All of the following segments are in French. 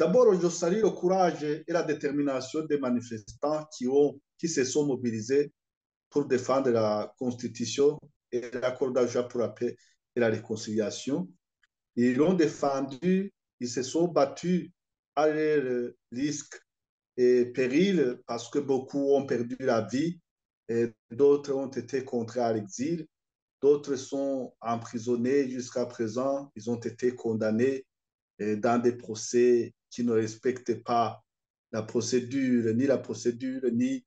D'abord, je salue le courage et la détermination des manifestants qui, se sont mobilisés pour défendre la Constitution et l'accord d'argent pour la paix et la réconciliation. Ils l'ont défendu, ils se sont battus à leur risque et péril parce que beaucoup ont perdu la vie et d'autres ont été contraints à l'exil. D'autres sont emprisonnés jusqu'à présent. Ils ont été condamnés dans des procès qui ne respectent pas la procédure, ni la procédure, ni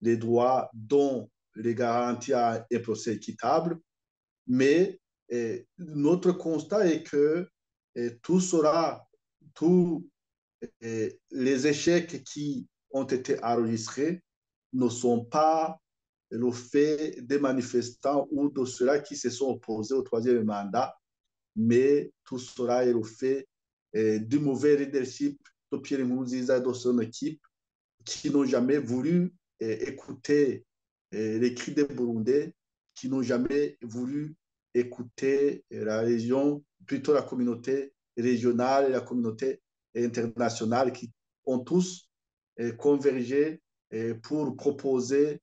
les droits dont les garanties à un procès équitable. Mais et, notre constat est que et, tout sera, tous les échecs qui ont été enregistrés ne sont pas le fait des manifestants ou de ceux-là qui se sont opposés au troisième mandat, mais tout cela est le fait du mauvais leadership de Pierre Nkurunziza et de son équipe qui n'ont jamais voulu écouter les cris des Burundais, qui n'ont jamais voulu écouter la région, plutôt la communauté régionale et la communauté internationale qui ont tous convergé pour proposer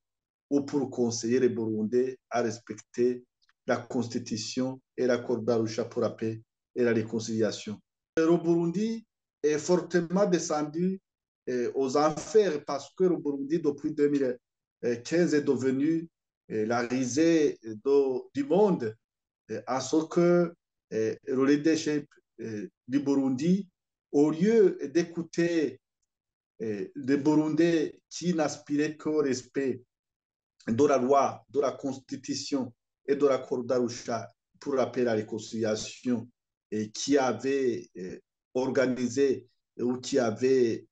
ou pour conseiller les Burundais à respecter la Constitution et l'accord d'Arusha pour la paix et la réconciliation. Le Burundi est fortement descendu aux enfers parce que le Burundi, depuis 2015, est devenu la risée du monde, en ce que le leadership du Burundi, au lieu d'écouter les Burundais qui n'aspiraient qu'au respect de la loi, de la constitution et de l'accord d'Arusha pour la paix la réconciliation, qui avait organisé ou qui avait,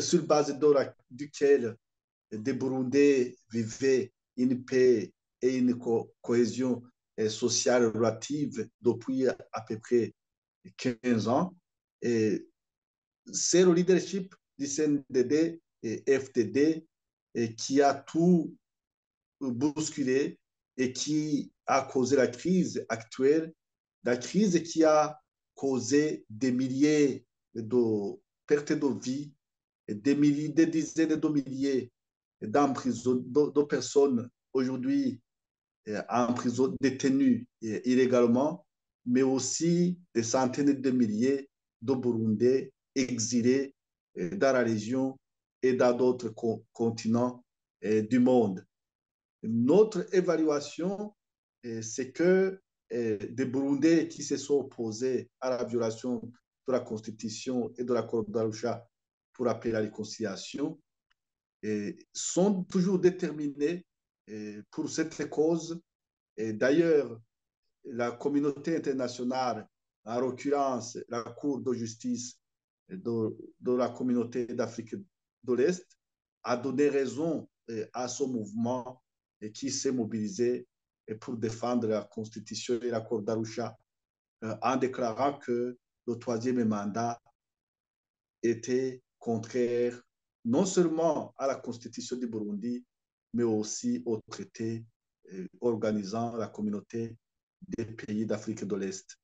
sur base de la, duquel des Burundais vivaient une paix et une co cohésion sociale relative depuis à peu près 15 ans. C'est le leadership du CNDD et FTD qui a tout bousculé et qui a causé la crise actuelle, la crise qui a causé des milliers de pertes de vie, des, dizaines de milliers de, de personnes aujourd'hui en prison détenues illégalement, mais aussi des centaines de milliers de Burundais exilés dans la région et dans d'autres continents du monde. Notre évaluation, c'est que des Burundais qui se sont opposés à la violation de la Constitution et de l'accord d'Arusha pour appeler la réconciliation sont toujours déterminés pour cette cause. D'ailleurs, la communauté internationale, en l'occurrence la Cour de justice de, de la communauté d'Afrique de l'Est, a donné raison à ce mouvement qui s'est mobilisé pour défendre la Constitution et l'accord d'Arusha en déclarant que le troisième mandat était contraire non seulement à la Constitution du Burundi, mais aussi au traité organisant la communauté des pays d'Afrique de l'Est.